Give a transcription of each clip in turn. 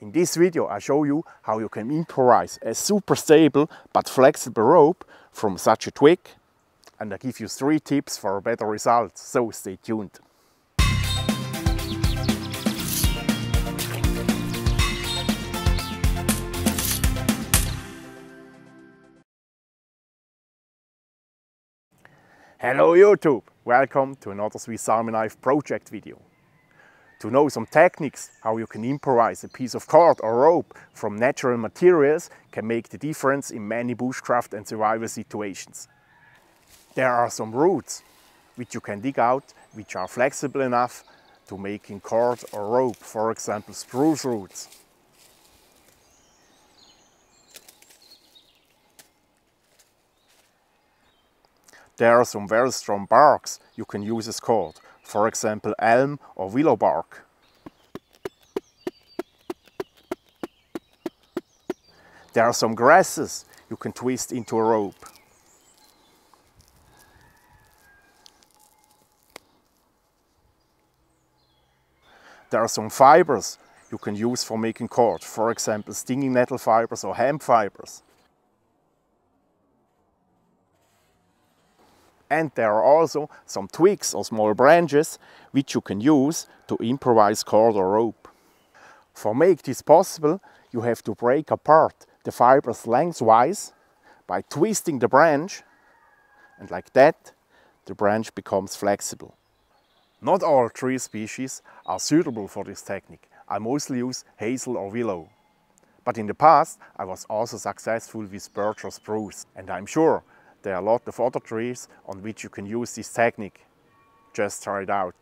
In this video I show you how you can improvise a super stable but flexible rope from such a twig and I give you three tips for a better result, so stay tuned. Hello YouTube! Welcome to another Swiss Army Knife project video. To know some techniques how you can improvise a piece of cord or rope from natural materials can make the difference in many bushcraft and survival situations. There are some roots which you can dig out which are flexible enough to making cord or rope, for example spruce roots. There are some very strong barks you can use as cord, for example elm or willow bark. There are some grasses you can twist into a rope. There are some fibers you can use for making cord, for example stinging nettle fibers or hemp fibers. And there are also some twigs or small branches which you can use to improvise cord or rope. For make this possible, you have to break apart the fibers lengthwise by twisting the branch and like that the branch becomes flexible. Not all tree species are suitable for this technique. I mostly use hazel or willow. But in the past I was also successful with birch or spruce and I'm sure there are a lot of other trees on which you can use this technique. Just try it out.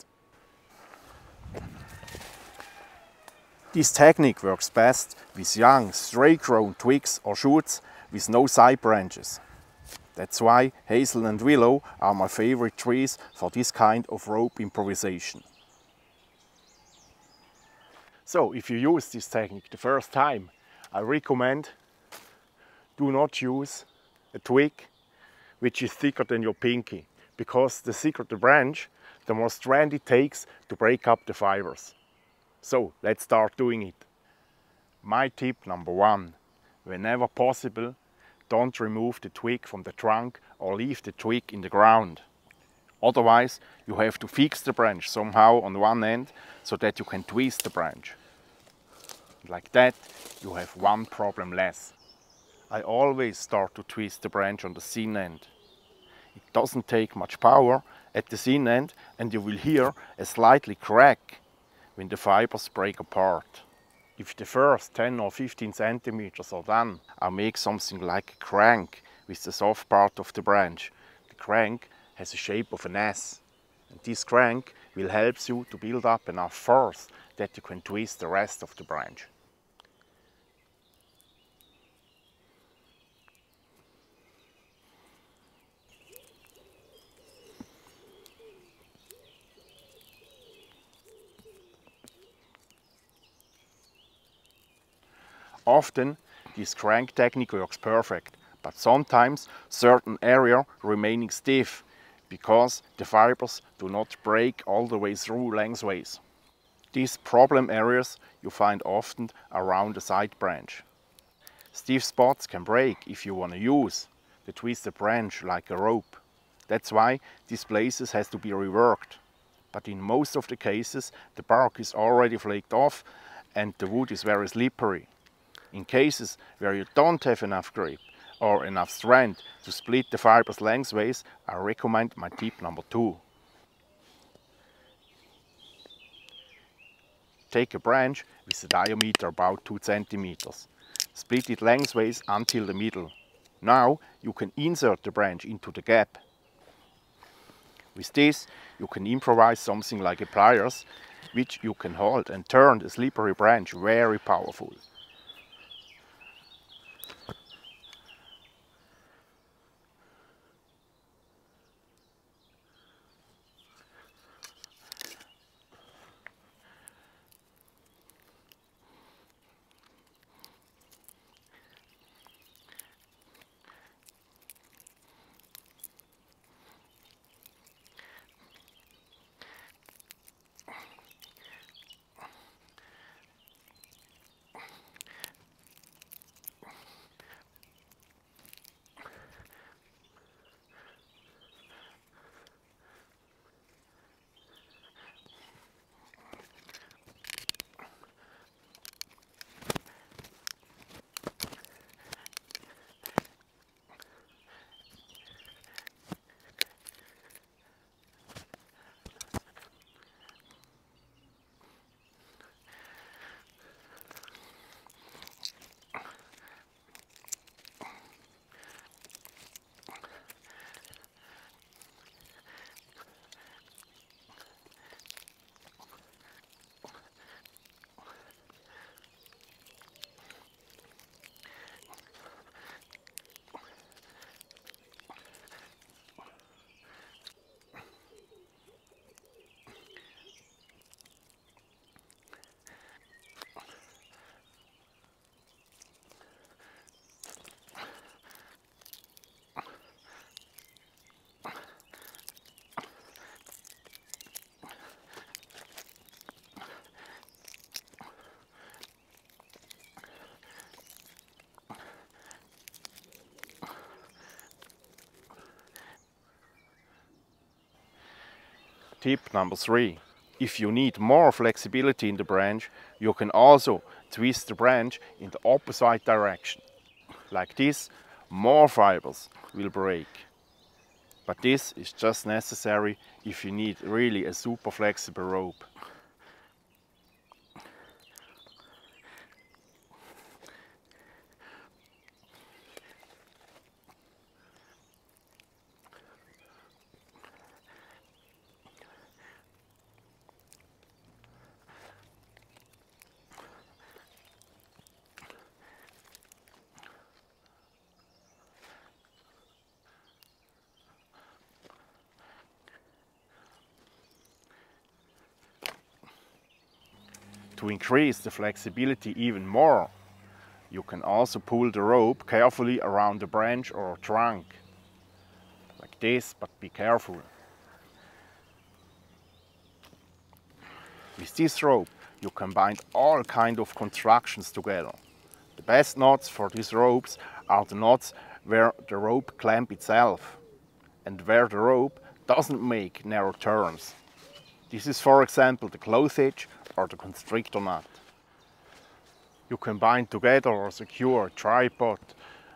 This technique works best with young, straight-grown twigs or shoots with no side branches. That's why hazel and willow are my favorite trees for this kind of rope improvisation. So if you use this technique the first time, I recommend do not use a twig which is thicker than your pinky because the thicker the branch, the more strand it takes to break up the fibers. So let's start doing it. My tip number one, whenever possible, don't remove the twig from the trunk or leave the twig in the ground. Otherwise, you have to fix the branch somehow on one end so that you can twist the branch. Like that, you have one problem less. I always start to twist the branch on the thin end. It doesn't take much power at the thin end and you will hear a slightly crack when the fibers break apart. If the first 10 or 15 centimeters are done, I make something like a crank with the soft part of the branch. The crank has the shape of an S. And this crank will help you to build up enough force that you can twist the rest of the branch. Often this crank technique works perfect, but sometimes certain area remaining stiff because the fibers do not break all the way through lengthways. These problem areas you find often around the side branch. Stiff spots can break if you want to use the twisted branch like a rope. That's why these places has to be reworked. But in most of the cases the bark is already flaked off and the wood is very slippery. In cases where you don't have enough grip or enough strength to split the fibers lengthways, I recommend my tip number two. Take a branch with a diameter about 2 centimeters. Split it lengthways until the middle. Now you can insert the branch into the gap. With this you can improvise something like a pliers which you can hold and turn the slippery branch very powerful. Tip number three. If you need more flexibility in the branch, you can also twist the branch in the opposite direction. Like this, more fibers will break. But this is just necessary if you need really a super flexible rope. To increase the flexibility even more, you can also pull the rope carefully around the branch or trunk. Like this, but be careful. With this rope, you can bind all kind of constructions together. The best knots for these ropes are the knots where the rope clamp itself and where the rope doesn't make narrow turns. This is for example the clove hitch or the constrictor knot. You can bind together or secure a tripod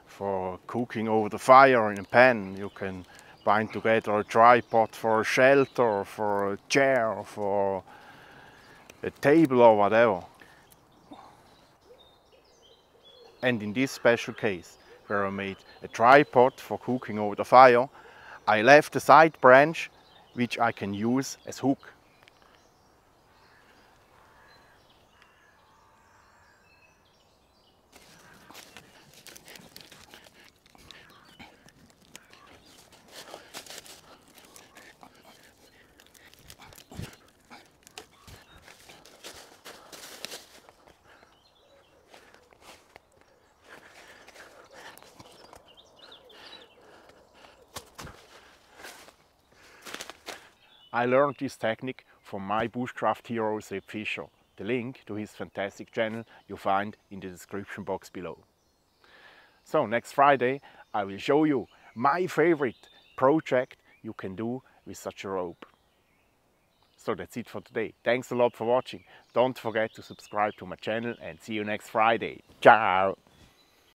for cooking over the fire in a pan. You can bind together a tripod for a shelter, for a chair, for a table or whatever. And in this special case, where I made a tripod for cooking over the fire, I left a side branch which I can use as hook. I learned this technique from my bushcraft hero Sepp Fischer. The link to his fantastic channel you find in the description box below. So next Friday I will show you my favorite project you can do with such a rope. So that's it for today. Thanks a lot for watching. Don't forget to subscribe to my channel and see you next Friday. Ciao!